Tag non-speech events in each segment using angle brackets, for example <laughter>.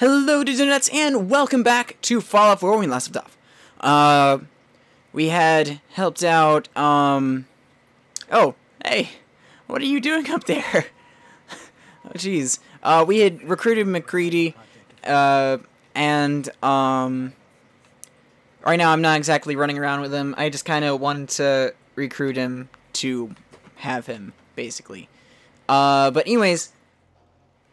Hello, Nuts, and welcome back to Fallout 4 when we last left off. Uh, we had helped out, um... Oh, hey, what are you doing up there? <laughs> oh, jeez. Uh, we had recruited MacCready, uh, and, um... Right now, I'm not exactly running around with him. I just kind of wanted to recruit him to have him, basically. Uh, but anyways,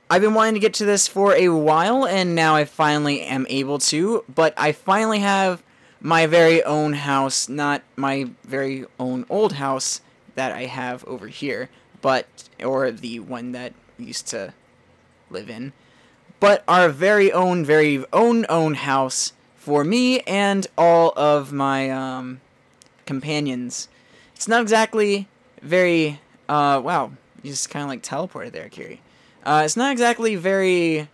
I've been wanting to get to this for a while, and now I finally am able to. But I finally have my very own house, not my very own old house that I have over here, but or the one that we used to live in, but our very own, very own own house for me and all of my um, companions. It's not exactly very. Uh, wow, you just kind of like teleported there, Curie. Uh, it's not exactly very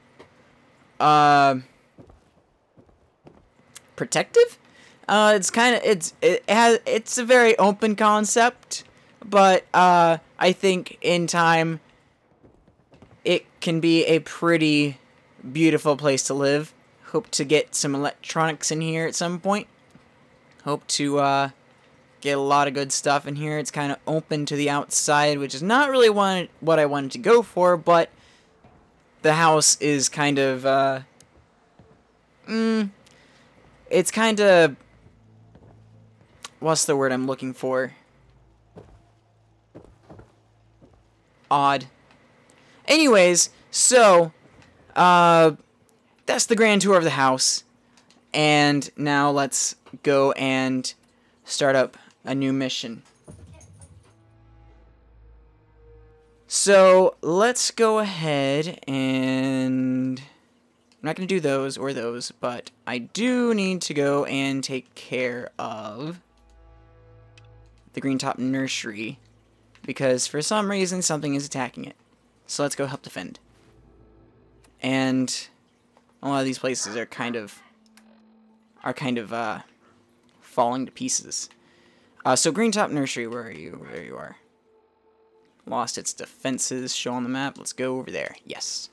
uh, protective. Uh, it's kind of it's it has it's a very open concept, but uh, I think in time it can be a pretty beautiful place to live. Hope to get some electronics in here at some point. Hope to uh, get a lot of good stuff in here. It's kind of open to the outside, which is not really what, what I wanted to go for, but the house is kind of, uh, mm, it's kind of, what's the word I'm looking for? Odd. Anyways, so, uh, that's the grand tour of the house. And now let's go and start up a new mission. So let's go ahead and I'm not going to do those or those, but I do need to go and take care of the Green Top Nursery because for some reason something is attacking it. So let's go help defend. And a lot of these places are kind of are kind of uh, falling to pieces. Uh, so Green Top Nursery, where are you? There you are. Lost its defenses. Show on the map. Let's go over there. Yes.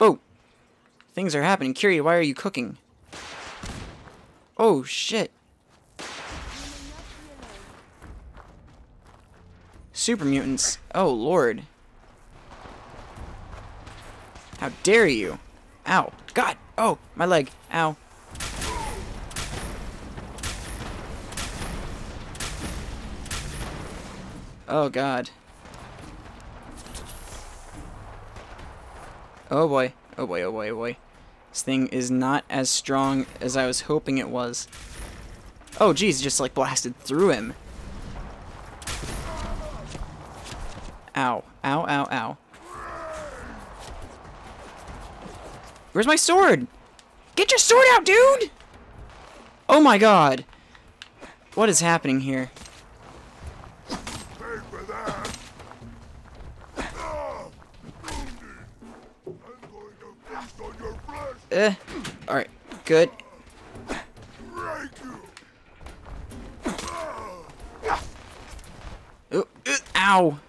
Oh! Things are happening. Curie, why are you cooking? Oh, shit. Super mutants. Oh, lord. How dare you? Ow. God! Oh, my leg. Ow. Oh, God. Oh boy. Oh boy, oh boy, oh boy. This thing is not as strong as I was hoping it was. Oh geez, just like blasted through him. Ow. Ow, ow, ow. Where's my sword? Get your sword out, dude! Oh my god. What is happening here? Good. Ooh, ooh, ow!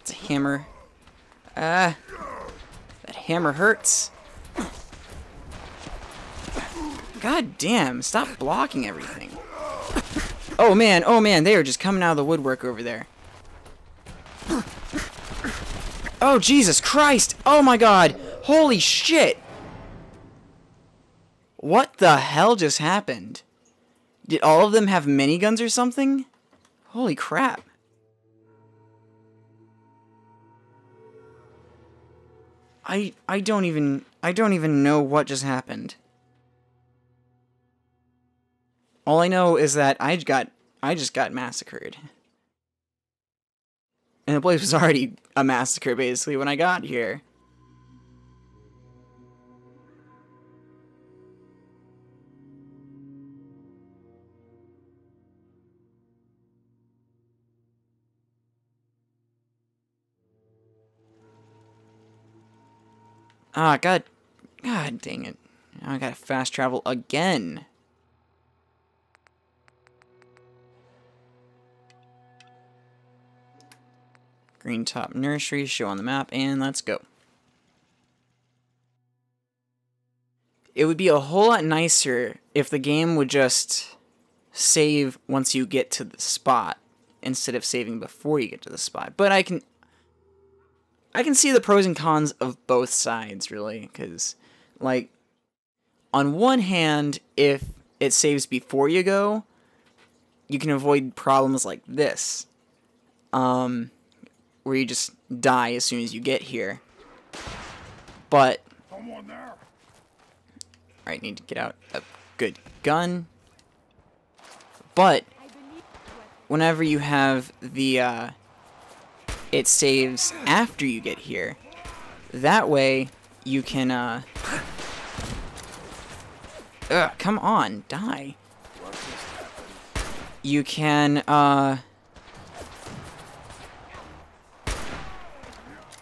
It's a hammer. Ah. Uh, that hammer hurts. God damn, stop blocking everything. Oh man, oh man, they are just coming out of the woodwork over there. Oh, Jesus Christ! Oh my god! Holy shit! What the hell just happened? Did all of them have miniguns or something? Holy crap. I I don't even I don't even know what just happened. All I know is that I got I just got massacred. And the place was already a massacre basically when I got here. Ah, god. God dang it. Now I gotta fast travel again. Green Top Nursery, show on the map, and let's go. It would be a whole lot nicer if the game would just save once you get to the spot instead of saving before you get to the spot. But I can I can see the pros and cons of both sides really cuz like on one hand if it saves before you go, you can avoid problems like this. Um where you just die as soon as you get here. But Alright, need to get out a good gun. But whenever you have the uh, it saves after you get here, that way you can uh Ugh, come on, die. You can uh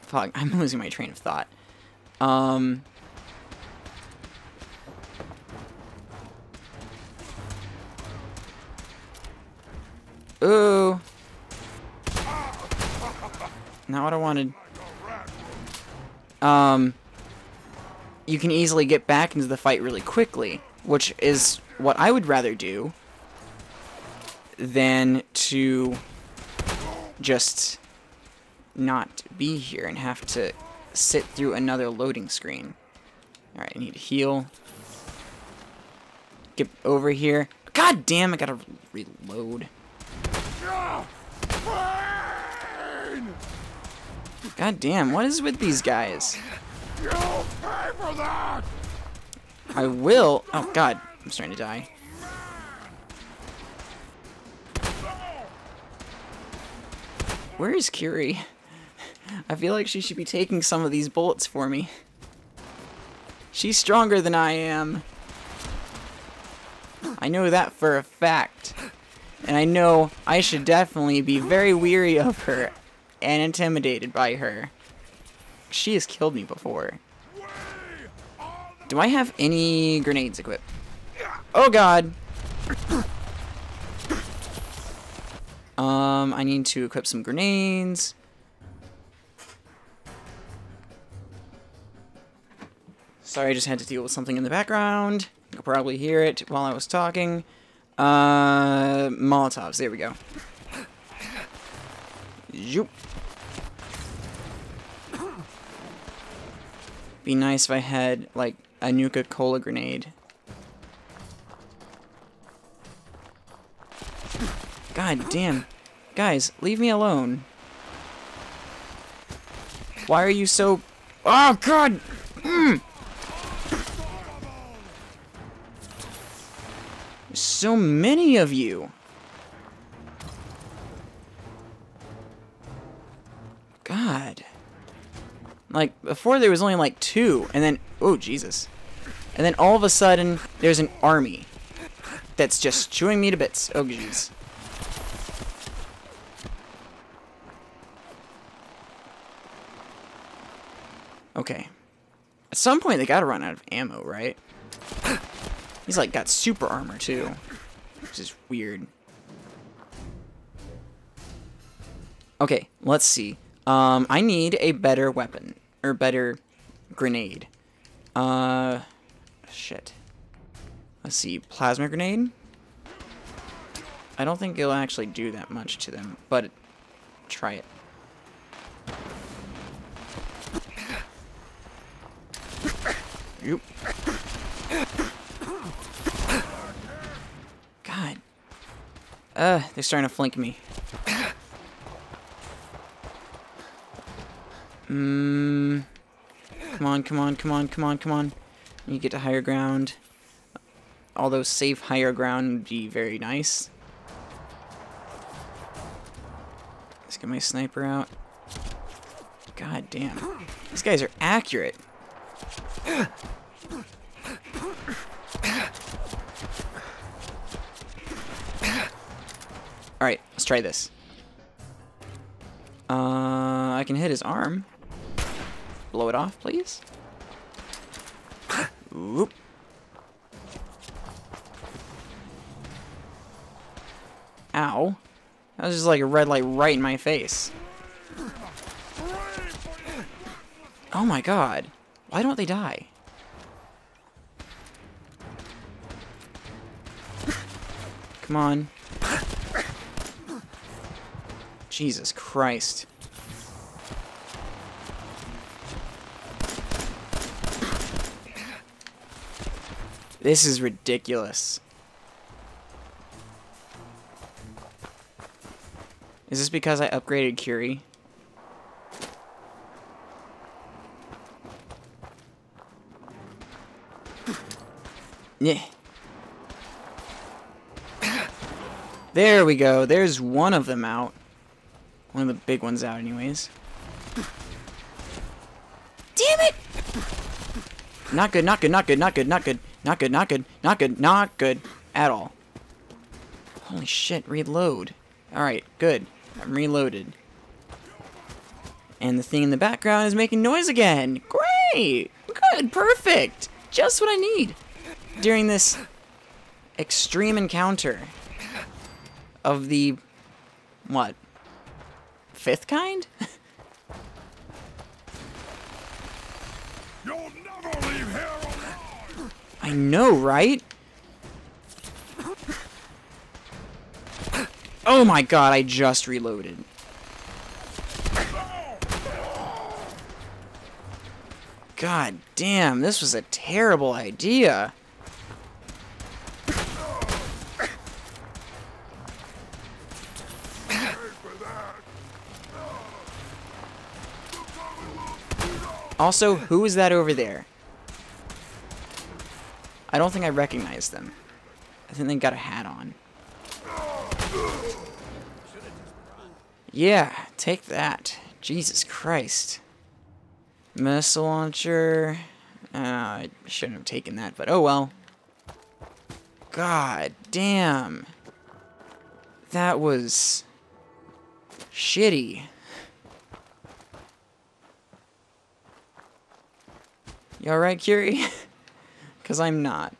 Fuck, <laughs> I'm losing my train of thought. Um I wanted. Um, you can easily get back into the fight really quickly, which is what I would rather do than to just not be here and have to sit through another loading screen. Alright, I need to heal. Get over here. God damn, I gotta reload. God damn, what is with these guys? You'll pay for that! I will. Oh god, I'm starting to die. Where is Curie? I feel like she should be taking some of these bullets for me. She's stronger than I am. I know that for a fact. And I know I should definitely be very weary of her and intimidated by her. She has killed me before. Do I have any grenades equipped? Oh god! Um, I need to equip some grenades. Sorry, I just had to deal with something in the background. You'll probably hear it while I was talking. Uh, Molotovs, there we go. Zoop. Be nice if I had, like, a Nuka-Cola grenade. God damn. Guys, leave me alone. Why are you so... Oh, God! Mm. so many of you. Like, before there was only like two, and then, oh, Jesus. And then all of a sudden, there's an army that's just chewing me to bits. Oh, jeez. Okay. At some point, they gotta run out of ammo, right? He's like got super armor too, which is weird. Okay, let's see. Um, I need a better weapon or better grenade. Uh, shit. Let's see, plasma grenade. I don't think it'll actually do that much to them, but try it. Yep. God. Uh, they're starting to flank me. Mmm. Come on, come on, come on, come on, come on. You get to higher ground. Although safe higher ground would be very nice. Let's get my sniper out. God damn. These guys are accurate. Alright, let's try this. Uh, I can hit his arm. Blow it off, please. Whoop. Ow. That was just like a red light right in my face. Oh my god. Why don't they die? Come on. Jesus Christ. This is ridiculous. Is this because I upgraded Curie? Yeah. There we go. There's one of them out. One of the big ones out anyways. Damn it! Not good, not good, not good, not good, not good, not good, not good, not good, not good at all. Holy shit, reload. Alright, good. I'm reloaded. And the thing in the background is making noise again. Great! Good, perfect! Just what I need during this extreme encounter of the what fifth kind <laughs> You'll never leave here alive! I know right? Oh my god i just reloaded. God damn this was a terrible idea. Also, who is that over there? I don't think I recognize them. I think they got a hat on. Yeah, take that. Jesus Christ. Missile launcher. Uh, I shouldn't have taken that, but oh well. God damn. That was shitty. You alright, Curie? <laughs> Because I'm not.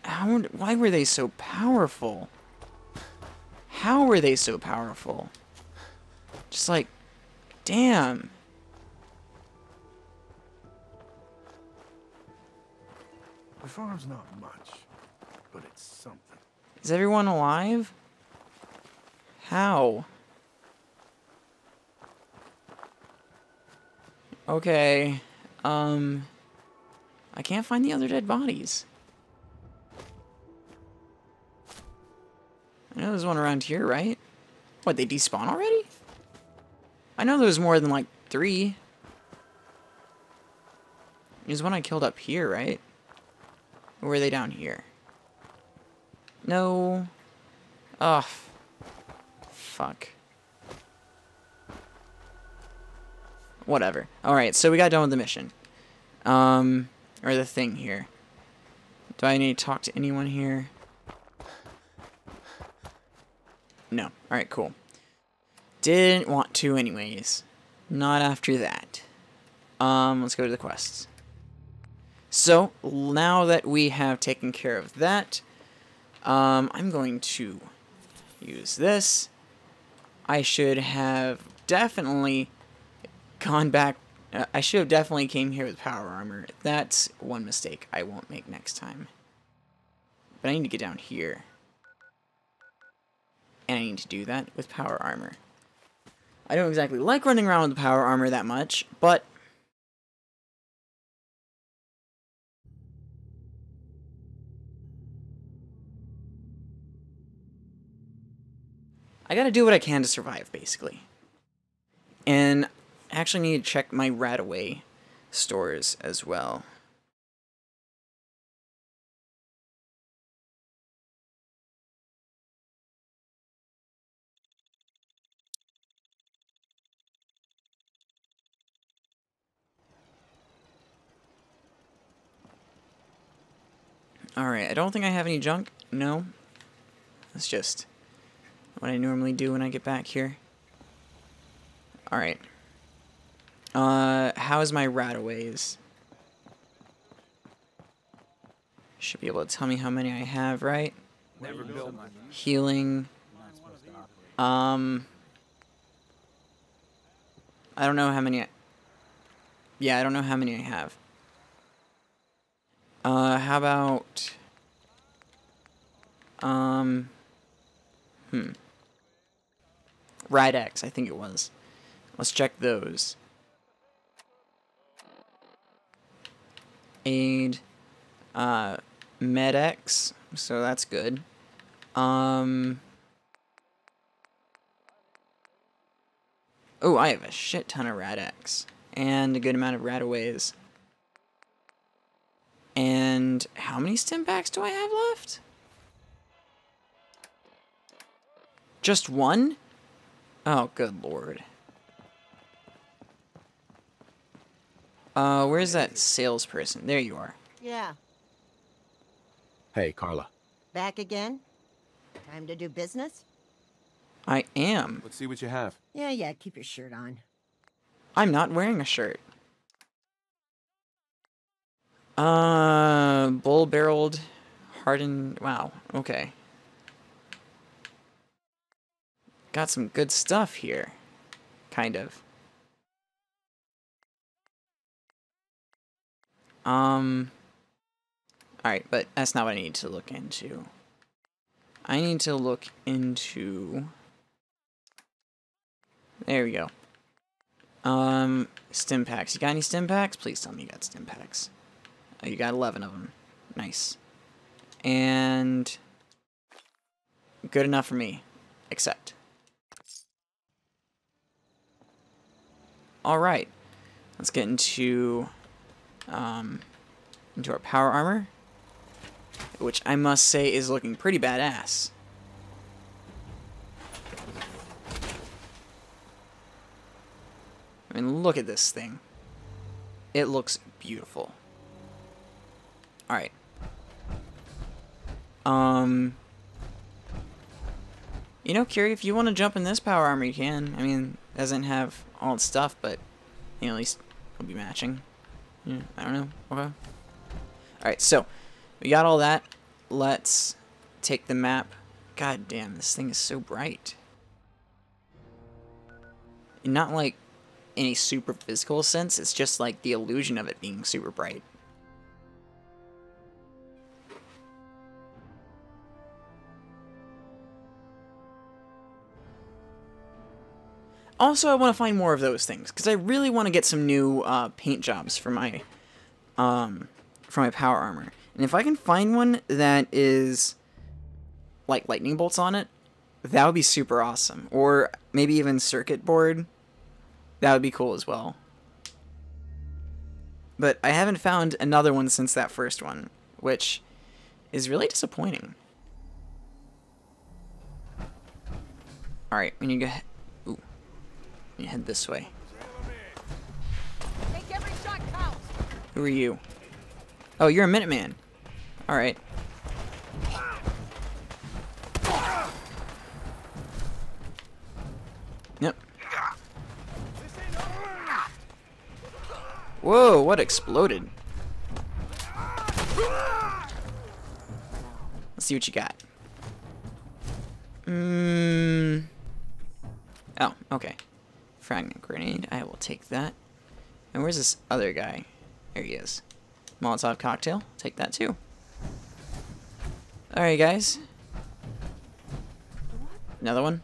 How, why were they so powerful? How were they so powerful? Just like, damn. The farm's not much, but it's something. Is everyone alive? How? Okay. Um. I can't find the other dead bodies. I know there's one around here, right? What, they despawn already? I know there's more than like three. There's one I killed up here, right? Or were they down here? No. Ugh. Fuck. Whatever. Alright, so we got done with the mission. Um, or the thing here. Do I need to talk to anyone here? No. Alright, cool. Didn't want to anyways. Not after that. Um, let's go to the quests. So, now that we have taken care of that, um, I'm going to use this. I should have definitely gone back. Uh, I should have definitely came here with power armor. That's one mistake I won't make next time. But I need to get down here. And I need to do that with power armor. I don't exactly like running around with power armor that much, but I gotta do what I can to survive, basically. And actually need to check my RadAway stores as well. Alright, I don't think I have any junk. No. That's just what I normally do when I get back here. Alright. Uh, how's my RadAways? Should be able to tell me how many I have, right? Never. Healing. Um. I don't know how many. I, yeah, I don't know how many I have. Uh, how about. Um. Hmm. Rad-X, I think it was. Let's check those. Aid. Uh, Med-X, so that's good. Um. Oh, I have a shit ton of Rad-X. And a good amount of RadAways. And how many stim packs do I have left? Just one? Oh, good lord. Uh, where's that salesperson? There you are. Yeah, Hey, Carla. back again? Time to do business? I am. Let's see what you have. Yeah, yeah, keep your shirt on. I'm not wearing a shirt. Uh, bull barreled, hardened. Wow. Okay. Got some good stuff here. Kind of. Um. Alright, but that's not what I need to look into. I need to look into. There we go. Um, stim packs. You got any stim packs? Please tell me you got stim packs. Oh, you got 11 of them. Nice. And good enough for me. Accept. All right. Let's get into um into our power armor, which I must say is looking pretty badass. I mean, look at this thing. It looks beautiful. Alright. Um... You know, Curie, if you want to jump in this power armor, you can. I mean, it doesn't have all its stuff, but you know, at least it'll be matching. Yeah, I don't know. Okay. Alright, so, we got all that. Let's take the map. God damn, this thing is so bright. Not like in a super physical sense, it's just like the illusion of it being super bright. Also, I want to find more of those things because I really want to get some new uh, paint jobs for my um, for my power armor. And if I can find one that is like lightning bolts on it, that would be super awesome. Or maybe even circuit board. That would be cool as well. But I haven't found another one since that first one, which is really disappointing. Alright, we need to go... Ooh. We need to head this way. Take every shot counts. Who are you? Oh, you're a Minuteman. Alright. Yep. Whoa, what exploded? Let's see what you got. Mmm. Oh, okay. Grenade. I will take that. And where's this other guy? There he is. Molotov cocktail. Take that too. Alright, guys. Another one.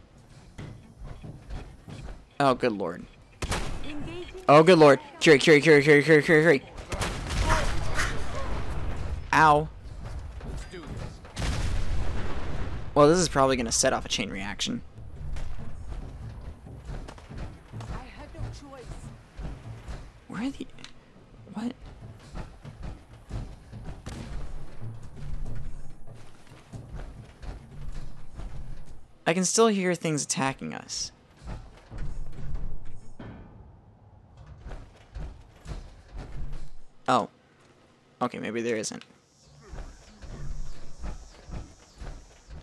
Oh, good lord. Oh, good lord. Curie, Curie, Curie, Curie, Curie, Curie, Curie. Ow. Well, this is probably going to set off a chain reaction. What? I can still hear things attacking us. Oh. Okay, maybe there isn't.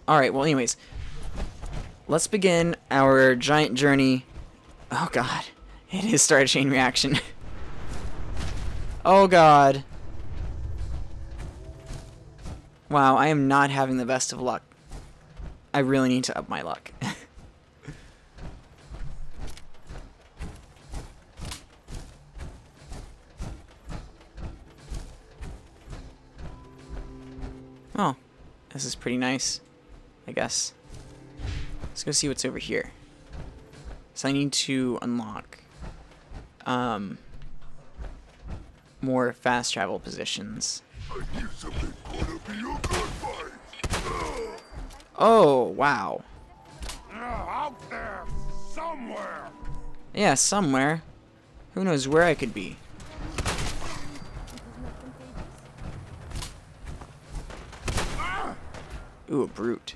Alright, well anyways. Let's begin our giant journey. Oh god. It is start a chain reaction. <laughs> oh god. Wow, I am not having the best of luck. I really need to up my luck. <laughs> oh, this is pretty nice, I guess. Let's go see what's over here. So I need to unlock um, more fast travel positions. Oh, wow. out there, somewhere. Yeah, somewhere. Who knows where I could be. Ooh, a brute.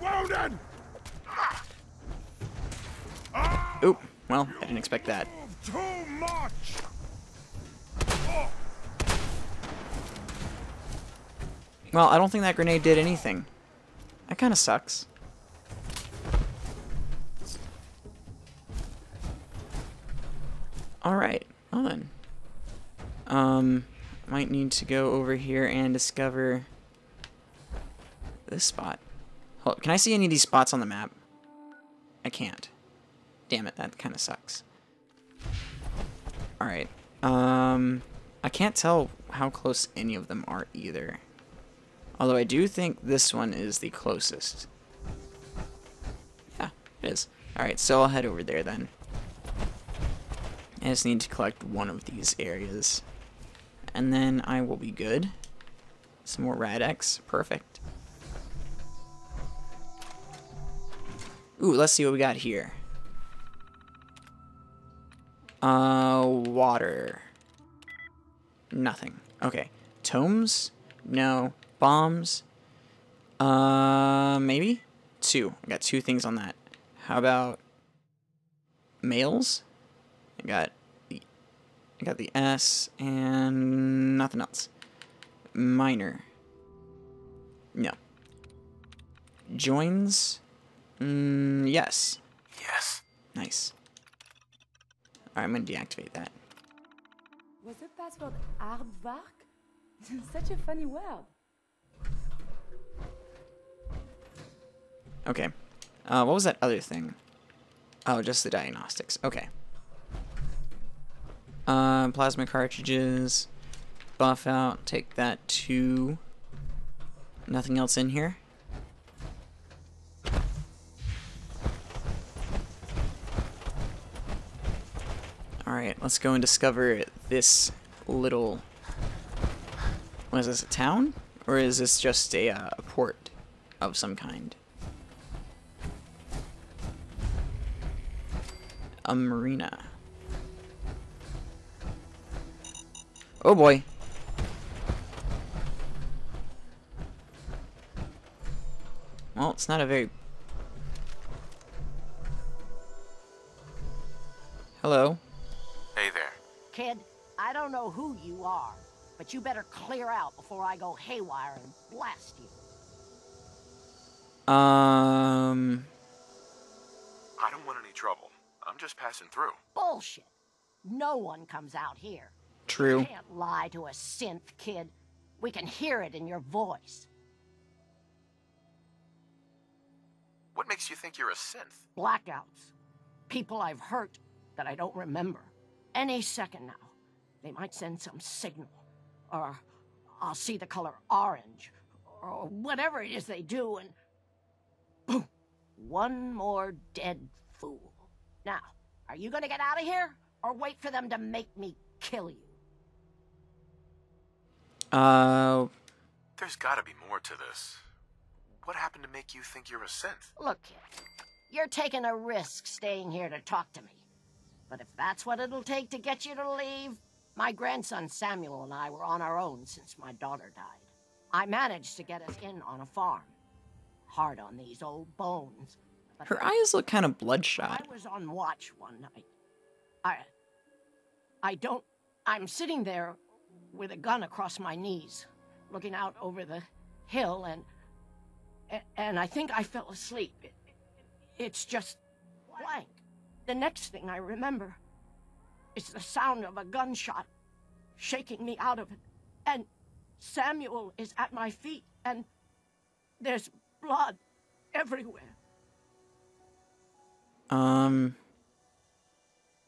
Wounded. Oop. Well, I didn't expect that. Too much. Well, I don't think that grenade did anything. That kind of sucks. Alright, well then. Um, might need to go over here and discover this spot. Hold, can I see any of these spots on the map? I can't. Damn it, that kind of sucks. Alright, um, I can't tell how close any of them are either. Although I do think this one is the closest. Yeah, it is. Alright, so I'll head over there then. I just need to collect one of these areas. And then I will be good. Some more Rad-X. Perfect. Ooh, let's see what we got here. Uh, water. Nothing. Okay. Tomes? No. Bombs? Uh, maybe? Two. I got two things on that. How about males? I got the I got the S and nothing else. Minor. No. Joins? Mm, yes. Yes. Nice. Alright, I'm gonna deactivate that. Was the password aardvark? <laughs> Such a funny word. Okay. Uh, what was that other thing? Oh, just the diagnostics. Okay. Uh, plasma cartridges. Buff out. Take that too. Nothing else in here? Alright, let's go and discover this little... What is this, a town? Or is this just a, uh, a port of some kind? A marina. Oh boy. Well, it's not a very... Hello? Hey there. Kid, I don't know who you are, but you better clear out before I go haywire and blast you. Um... just passing through. Bullshit. No one comes out here. True. You Can't lie to a synth, kid. We can hear it in your voice. What makes you think you're a synth? Blackouts. People I've hurt that I don't remember. Any second now, they might send some signal. Or I'll see the color orange. Or whatever it is they do, and. Boom! One more dead fool. Now, are you gonna get out of here? Or wait for them to make me kill you? Uh... There's gotta be more to this. What happened to make you think you're a synth? Look, kid, you're taking a risk staying here to talk to me. But if that's what it'll take to get you to leave, my grandson Samuel and I were on our own since my daughter died. I managed to get us in on a farm. Hard on these old bones. Her eyes look kind of bloodshot. I was on watch one night. I. I don't. I'm sitting there with a gun across my knees, looking out over the hill, and. And I think I fell asleep. It, it's just blank. The next thing I remember is the sound of a gunshot shaking me out of it. And Samuel is at my feet, and there's blood everywhere. Um,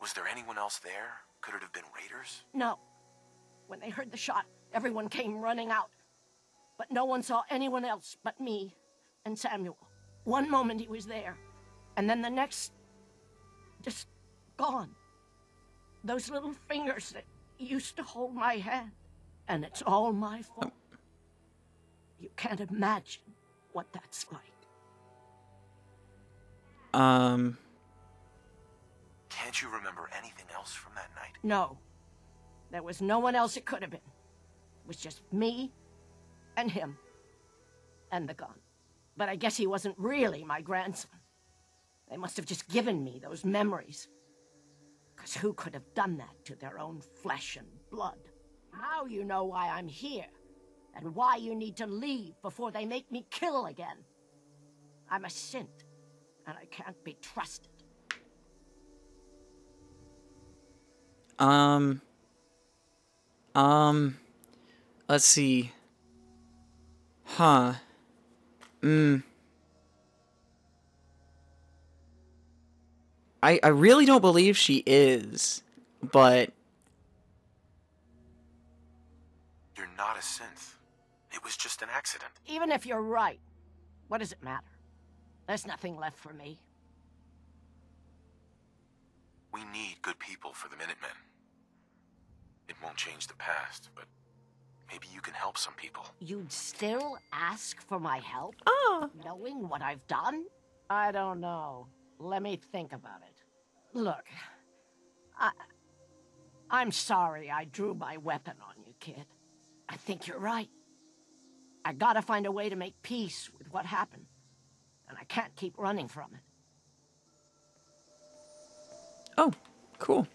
Was there anyone else there? Could it have been raiders? No. When they heard the shot, everyone came running out. But no one saw anyone else but me and Samuel. One moment he was there, and then the next, just gone. Those little fingers that used to hold my hand. And it's all my fault. You can't imagine what that's like. um, Can't you remember anything else from that night? No. There was no one else it could have been. It was just me and him and the gun. But I guess he wasn't really my grandson. They must have just given me those memories. Because who could have done that to their own flesh and blood? Now you know why I'm here, and why you need to leave before they make me kill again. I'm a synth, and I can't be trusted. Um, um, let's see. Huh. Mm. I, I really don't believe she is, but You're not a synth. It was just an accident. Even if you're right, what does it matter? There's nothing left for me. We need good people for the Minutemen. It won't change the past, but maybe you can help some people. You'd still ask for my help? ah, Knowing what I've done? I don't know. Let me think about it. Look, I. I'm sorry I drew my weapon on you, kid. I think you're right. I gotta find a way to make peace with what happened. And I can't keep running from it. oh, cool.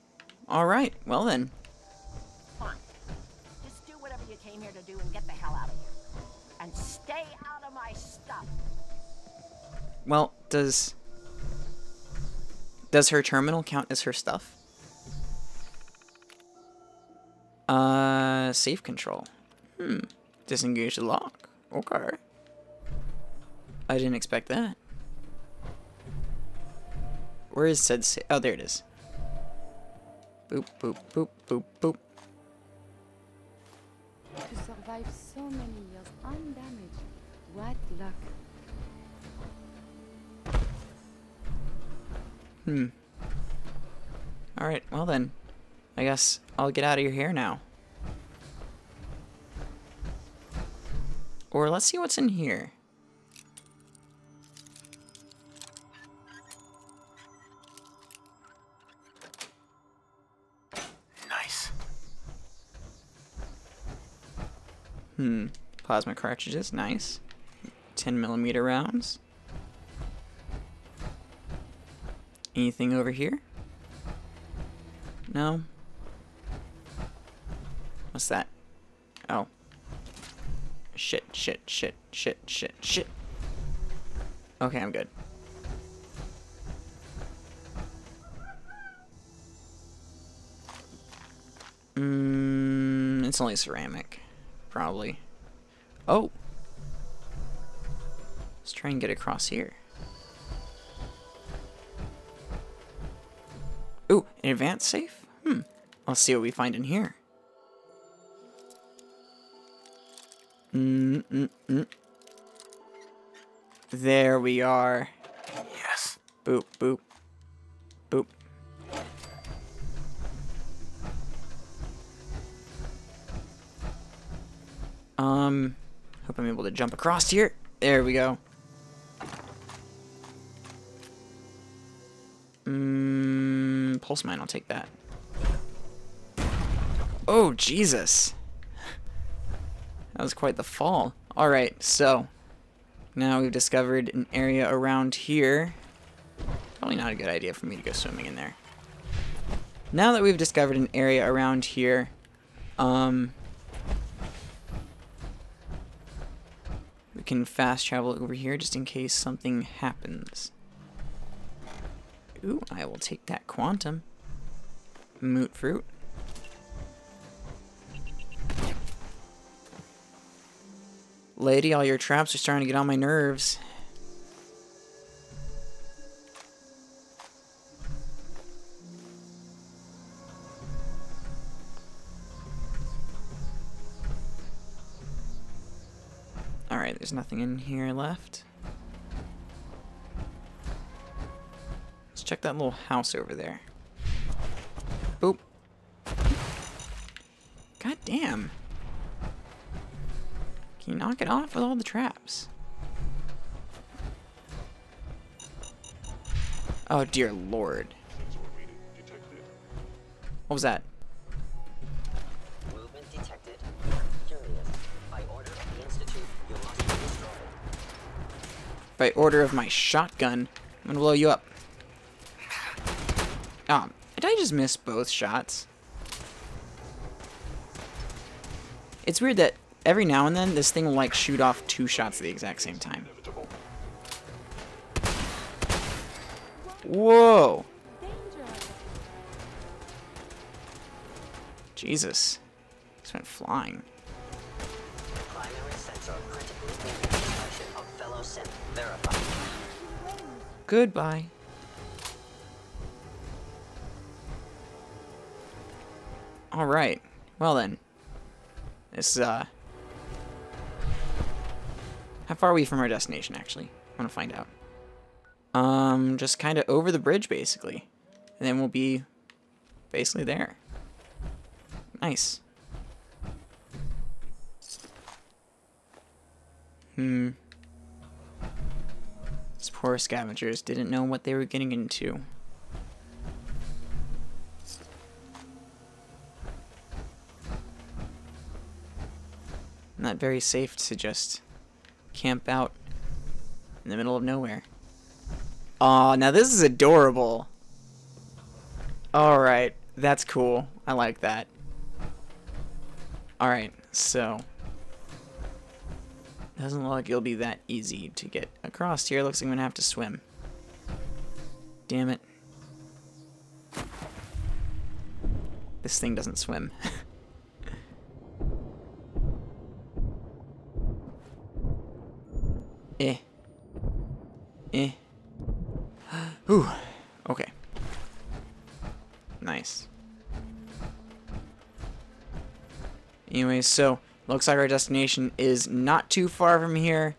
All right, well then. Came here to do and get the hell out of here. And stay out of my stuff. Well, does does her terminal count as her stuff? Uh, safe control. Hmm. Disengage the lock. Okay. I didn't expect that. Where is said sa- Oh, there it is. Boop, boop, boop, boop, boop. To survive so many years undamaged. What luck. Hmm. Alright, well then. I guess I'll get out of your hair now. Or let's see what's in here. Plasma cartridges, nice. 10 millimeter rounds. Anything over here? No? What's that? Oh. Shit, shit, shit, shit, shit, shit. Okay, I'm good. Mmm, it's only ceramic. Probably. Oh! Let's try and get across here. Ooh, an advanced safe? Hmm. Let's see what we find in here. Mm -mm -mm. There we are. Yes. Boop, boop. Boop. Um, hope I'm able to jump across here. There we go. Mmm, pulse mine, I'll take that. Oh, Jesus. That was quite the fall. Alright, so, now we've discovered an area around here. Probably not a good idea for me to go swimming in there. Now that we've discovered an area around here, um, can fast travel over here just in case something happens. Ooh, I will take that quantum. Mutfruit. Lady, all your traps are starting to get on my nerves. There's nothing in here left. Let's check that little house over there. Boop. God damn. Can you knock it off with all the traps? Oh dear lord. What was that? By order of my shotgun, I'm gonna blow you up. Um, did I just miss both shots? It's weird that every now and then this thing will like shoot off two shots at the exact same time. Whoa! Jesus. Just went flying. Goodbye. Alright. Well then. This, uh... How far are we from our destination, actually? I want to find out. Um, just kind of over the bridge, basically. And then we'll be basically there. Nice. Hmm. These poor scavengers didn't know what they were getting into. Not very safe to just camp out in the middle of nowhere. Aw, now this is adorable. Alright, that's cool. I like that. Alright, so... Doesn't look like it'll be that easy to get across here. Looks like I'm gonna have to swim. Damn it. This thing doesn't swim. <laughs> eh. Eh. <gasps> Ooh. Okay. Nice. Anyways, so looks like our destination is not too far from here.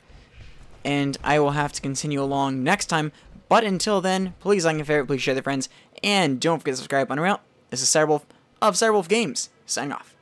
And I will have to continue along next time. But until then, please like and favorite, please share with friends, and don't forget to subscribe on our. This is Cyberwolf of Cyberwolf Games, signing off.